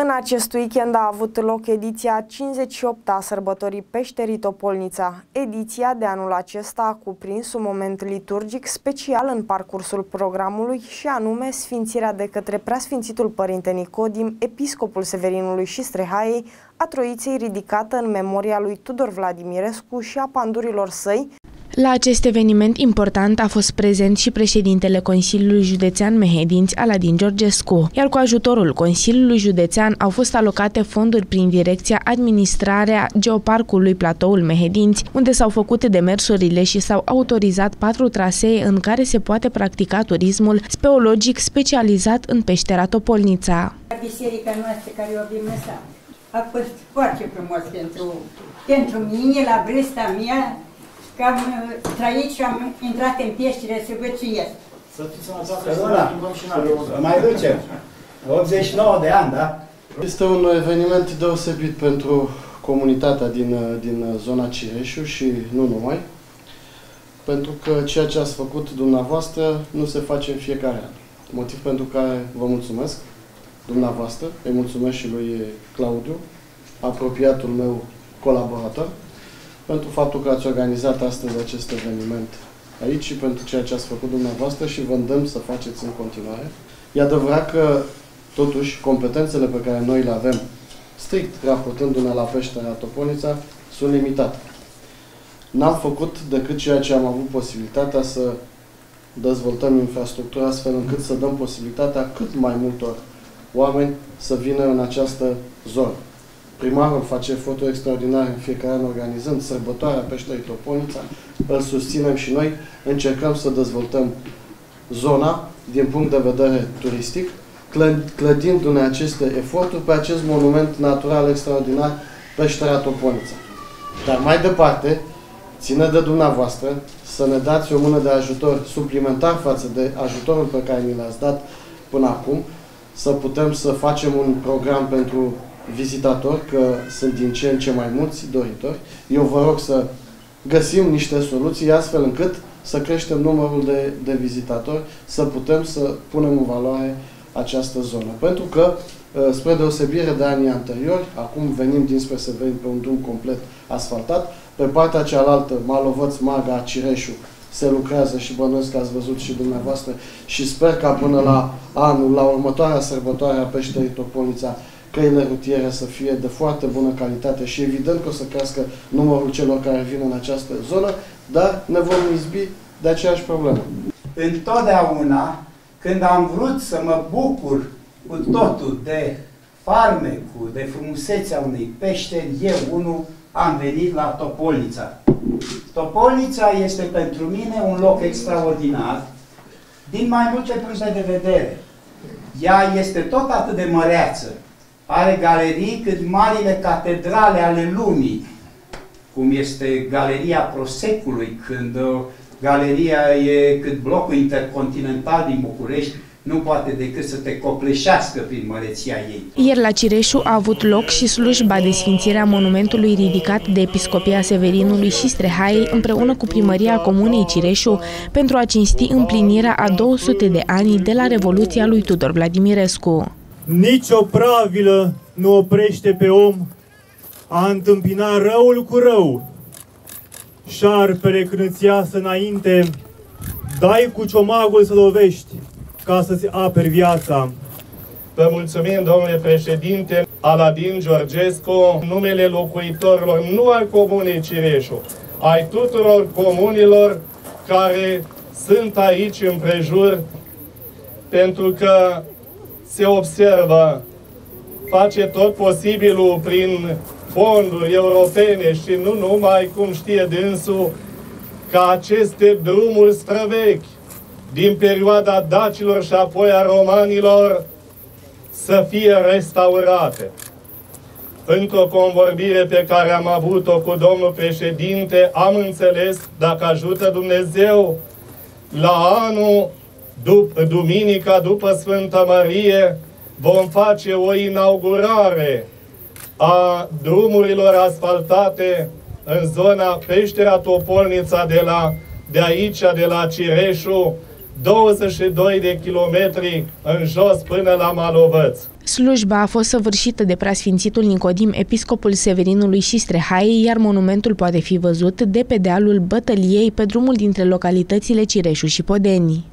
În acest weekend a avut loc ediția 58-a sărbătorii Peșterii Topolnița. Ediția de anul acesta a cuprins un moment liturgic special în parcursul programului și anume sfințirea de către preasfințitul Părinte Nicodim, episcopul Severinului și Strehaiei, a troiței ridicată în memoria lui Tudor Vladimirescu și a pandurilor săi, la acest eveniment important a fost prezent și președintele Consiliului Județean Mehedinți, Aladin Georgescu, iar cu ajutorul Consiliului Județean au fost alocate fonduri prin Direcția Administrarea Geoparcului Platoul Mehedinți, unde s-au făcut demersurile și s-au autorizat patru trasee în care se poate practica turismul speologic specializat în peștera Topolnița. Biserica noastră care o avem a fost foarte frumos pentru, pentru mine, la vârsta mea, că am uh, trăit și am intrat în peștere să văd ce este. Să fiți sănătoși, mai ducem. 89 de ani, da? Este un eveniment deosebit pentru comunitatea din, uh, din uh, zona Cireșu și nu numai, pentru că ceea ce ați făcut dumneavoastră nu se face în fiecare an. Motiv pentru care vă mulțumesc dumneavoastră, îi mulțumesc și lui Claudiu, apropiatul meu colaborator, pentru faptul că ați organizat astăzi acest eveniment aici și pentru ceea ce ați făcut dumneavoastră și vă îndemn să faceți în continuare. E adevărat că, totuși, competențele pe care noi le avem, strict raportându-ne la peștera Toponița, sunt limitate. N-am făcut decât ceea ce am avut posibilitatea să dezvoltăm infrastructura astfel încât să dăm posibilitatea cât mai multor oameni să vină în această zonă. Primarul face eforturi extraordinare în fiecare an organizând sărbătoarea peșterii Toponița, îl susținem și noi, încercăm să dezvoltăm zona din punct de vedere turistic, clădindu-ne aceste eforturi pe acest monument natural extraordinar, peștera Toponița. Dar mai departe, ține de dumneavoastră să ne dați o mână de ajutor suplimentar față de ajutorul pe care mi l-ați dat până acum, să putem să facem un program pentru vizitatori, că sunt din ce în ce mai mulți doritori. Eu vă rog să găsim niște soluții astfel încât să creștem numărul de, de vizitatori, să putem să punem în valoare această zonă. Pentru că, ă, spre deosebire de anii anteriori, acum venim dinspre Severin pe un drum complet asfaltat, pe partea cealaltă, Malovăț, Maga, Cireșu, se lucrează și bănuiesc că ați văzut și dumneavoastră și sper ca până la anul, la următoarea sărbătoare a peșterii Topolița, căile rutiere să fie de foarte bună calitate și evident că o să crească numărul celor care vin în această zonă, dar ne vom izbi de aceeași problemă. Întotdeauna, când am vrut să mă bucur cu totul de farmecul, de frumusețea unei peșteri, eu, unul, am venit la Topolița. Topolița este pentru mine un loc extraordinar, din mai multe puncte de vedere. Ea este tot atât de măreață, are galerii cât marile catedrale ale lumii, cum este Galeria Prosecului, când uh, galeria e cât blocul intercontinental din București, nu poate decât să te copleșească prin măreția ei. Ieri la Cireșu a avut loc și slujba de sfințire a monumentului ridicat de Episcopia Severinului și Strehaiei împreună cu primăria Comunei Cireșu pentru a cinsti împlinirea a 200 de ani de la Revoluția lui Tudor Vladimirescu. Nici o pravilă nu oprește pe om a întâmpina răul cu rău. Șarpele când îți iasă înainte, dai cu ciomagul să lovești ca să-ți aperi viața. Vă mulțumim, domnule președinte, Aladin Georgescu, numele locuitorilor, nu al comunei Cireșu, ai tuturor comunilor care sunt aici împrejur, pentru că se observă, face tot posibilul prin fonduri europene și nu numai, cum știe dânsul, ca aceste drumuri străvechi din perioada dacilor și apoi a romanilor să fie restaurate. Într-o convorbire pe care am avut-o cu domnul președinte, am înțeles, dacă ajută Dumnezeu, la anul Dup duminica după Sfânta Marie vom face o inaugurare a drumurilor asfaltate în zona Peștera Topolnița de, la, de aici, de la Cireșu, 22 de kilometri în jos până la Malovăț. Slujba a fost săvârșită de preasfințitul Nicodim, episcopul Severinului și Strehaiei, iar monumentul poate fi văzut de pe dealul bătăliei pe drumul dintre localitățile Cireșu și Podenii.